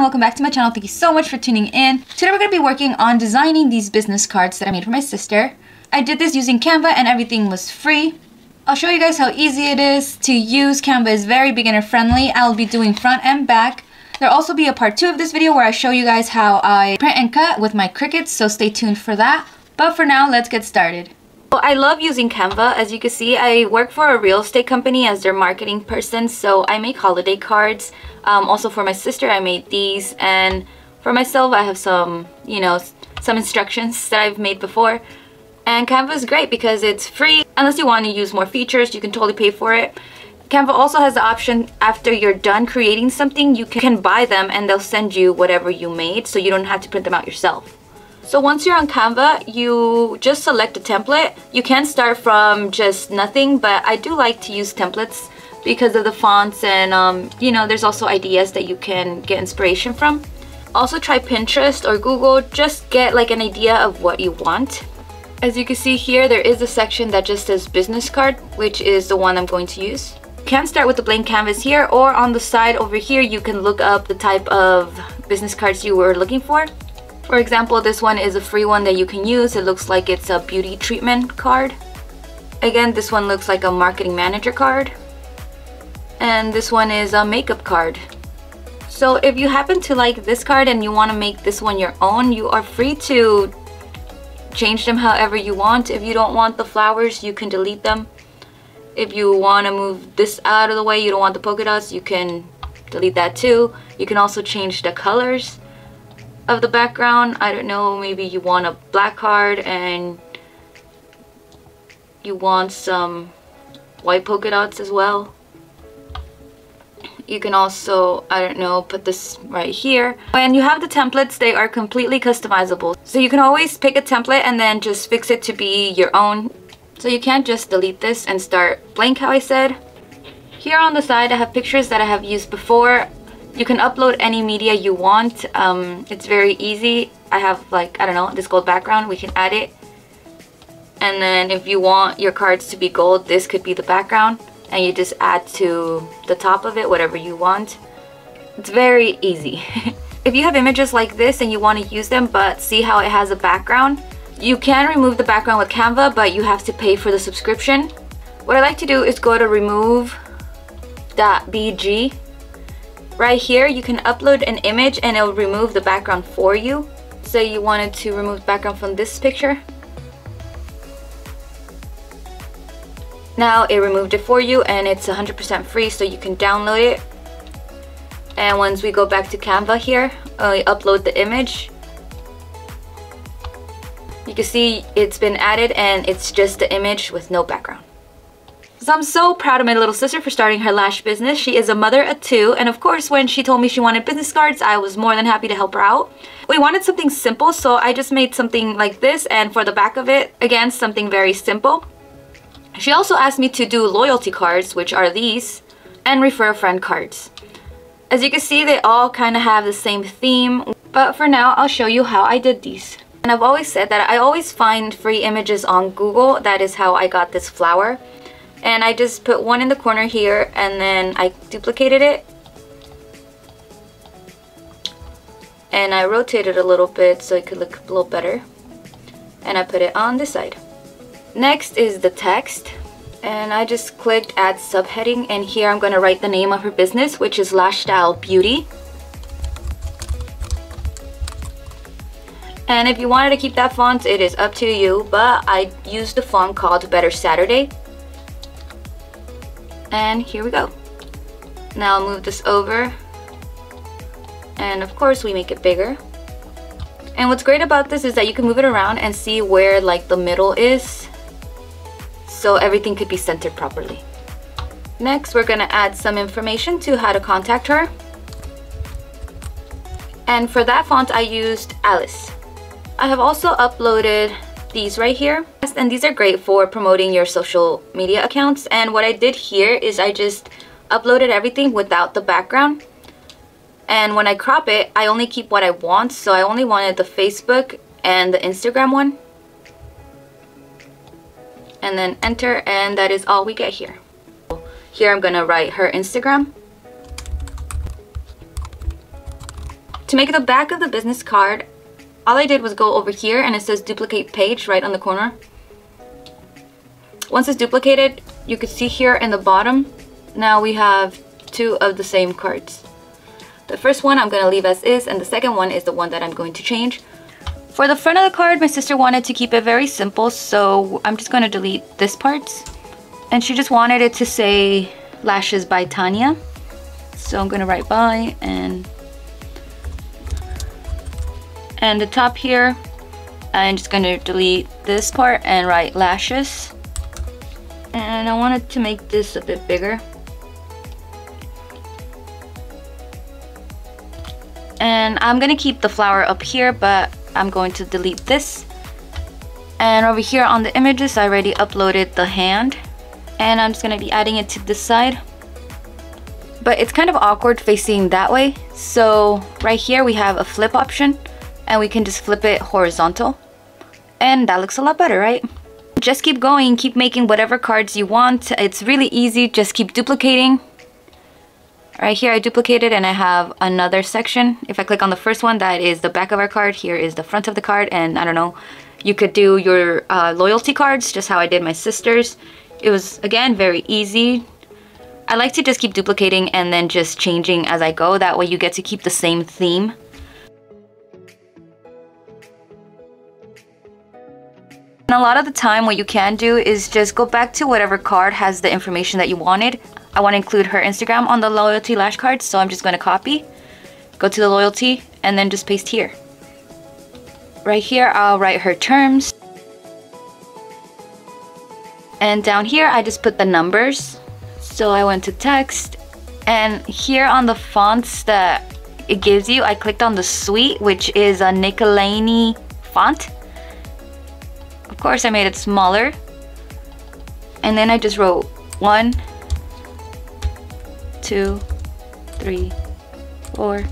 and welcome back to my channel. Thank you so much for tuning in. Today we're going to be working on designing these business cards that I made for my sister. I did this using Canva and everything was free. I'll show you guys how easy it is to use. Canva is very beginner friendly. I'll be doing front and back. There'll also be a part two of this video where I show you guys how I print and cut with my Cricuts, so stay tuned for that. But for now, let's get started. Well, I love using Canva. As you can see, I work for a real estate company as their marketing person, so I make holiday cards. Um, also for my sister, I made these, and for myself, I have some, you know, some instructions that I've made before. And Canva is great because it's free. Unless you want to use more features, you can totally pay for it. Canva also has the option after you're done creating something, you can buy them and they'll send you whatever you made so you don't have to print them out yourself. So once you're on Canva, you just select a template. You can start from just nothing, but I do like to use templates because of the fonts and um, you know, there's also ideas that you can get inspiration from. Also try Pinterest or Google, just get like an idea of what you want. As you can see here, there is a section that just says business card, which is the one I'm going to use. You can start with the blank canvas here or on the side over here, you can look up the type of business cards you were looking for. For example, this one is a free one that you can use. It looks like it's a beauty treatment card. Again, this one looks like a marketing manager card. And this one is a makeup card. So if you happen to like this card and you want to make this one your own, you are free to change them however you want. If you don't want the flowers, you can delete them. If you want to move this out of the way, you don't want the polka dots, you can delete that too. You can also change the colors of the background. I don't know, maybe you want a black card and you want some white polka dots as well. You can also, I don't know, put this right here. When you have the templates, they are completely customizable. So you can always pick a template and then just fix it to be your own. So you can't just delete this and start blank how I said. Here on the side, I have pictures that I have used before. You can upload any media you want. Um, it's very easy. I have like, I don't know, this gold background. We can add it. And then if you want your cards to be gold, this could be the background. And you just add to the top of it whatever you want. It's very easy. if you have images like this and you want to use them but see how it has a background, you can remove the background with Canva but you have to pay for the subscription. What I like to do is go to remove.bg Right here, you can upload an image and it'll remove the background for you. Say you wanted to remove background from this picture. Now it removed it for you and it's 100% free so you can download it. And once we go back to Canva here, uh, I upload the image. You can see it's been added and it's just the image with no background. So I'm so proud of my little sister for starting her lash business. She is a mother of two, and of course when she told me she wanted business cards, I was more than happy to help her out. We wanted something simple, so I just made something like this, and for the back of it, again, something very simple. She also asked me to do loyalty cards, which are these, and refer a friend cards. As you can see, they all kind of have the same theme, but for now, I'll show you how I did these. And I've always said that I always find free images on Google. That is how I got this flower and I just put one in the corner here and then I duplicated it and I rotated a little bit so it could look a little better and I put it on this side. Next is the text and I just clicked add subheading and here I'm going to write the name of her business which is Lash Style Beauty. And if you wanted to keep that font, it is up to you, but I used the font called Better Saturday and here we go. Now I'll move this over and of course we make it bigger. And what's great about this is that you can move it around and see where like the middle is so everything could be centered properly. Next, we're gonna add some information to how to contact her. And for that font, I used Alice. I have also uploaded these right here and these are great for promoting your social media accounts and what I did here is I just uploaded everything without the background and when I crop it I only keep what I want so I only wanted the Facebook and the Instagram one and then enter and that is all we get here here I'm gonna write her Instagram To make the back of the business card, all I did was go over here and it says duplicate page right on the corner. Once it's duplicated, you can see here in the bottom, now we have two of the same cards. The first one I'm going to leave as is and the second one is the one that I'm going to change. For the front of the card, my sister wanted to keep it very simple, so I'm just going to delete this part. And she just wanted it to say Lashes by Tanya. So I'm going to write by and and the top here I'm just going to delete this part and write lashes and I wanted to make this a bit bigger and I'm gonna keep the flower up here but I'm going to delete this. And over here on the images I already uploaded the hand. And I'm just gonna be adding it to this side. But it's kind of awkward facing that way. So right here we have a flip option. And we can just flip it horizontal. And that looks a lot better right? Just keep going. Keep making whatever cards you want. It's really easy. Just keep duplicating right here I duplicated and I have another section. If I click on the first one that is the back of our card. Here is the front of the card. And I don't know you could do your uh, loyalty cards just how I did my sister's. It was again very easy. I like to just keep duplicating and then just changing as I go. That way you get to keep the same theme. And a lot of the time what you can do is just go back to whatever card has the information that you wanted. I want to include her Instagram on the loyalty lash card, so I'm just going to copy, go to the loyalty, and then just paste here. Right here, I'll write her terms. And down here, I just put the numbers. So I went to text, and here on the fonts that it gives you, I clicked on the suite, which is a Nicolaini font Of course I made it smaller. And then I just wrote one, two, three, four,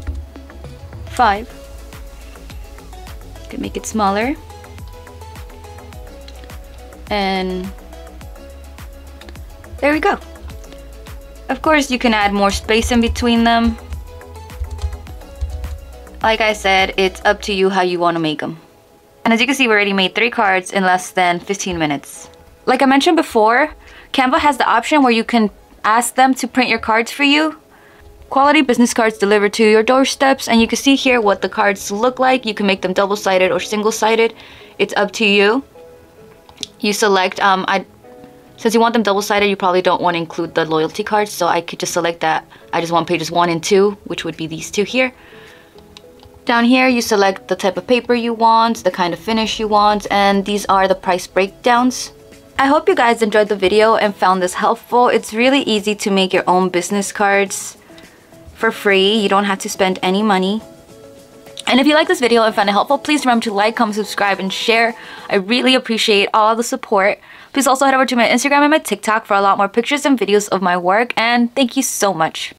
five. You Can make it smaller. And there we go. Of course, you can add more space in between them. Like I said, it's up to you how you want to make them. And as you can see, we already made three cards in less than 15 minutes. Like I mentioned before, Canva has the option where you can ask them to print your cards for you. Quality business cards delivered to your doorsteps and you can see here what the cards look like. You can make them double-sided or single-sided. It's up to you. You select, um, I, since you want them double-sided, you probably don't want to include the loyalty cards. So I could just select that. I just want pages one and two, which would be these two here. Down here, you select the type of paper you want, the kind of finish you want, and these are the price breakdowns. I hope you guys enjoyed the video and found this helpful. It's really easy to make your own business cards for free. You don't have to spend any money. And if you like this video and found it helpful, please remember to like, comment, subscribe, and share. I really appreciate all the support. Please also head over to my Instagram and my TikTok for a lot more pictures and videos of my work. And thank you so much.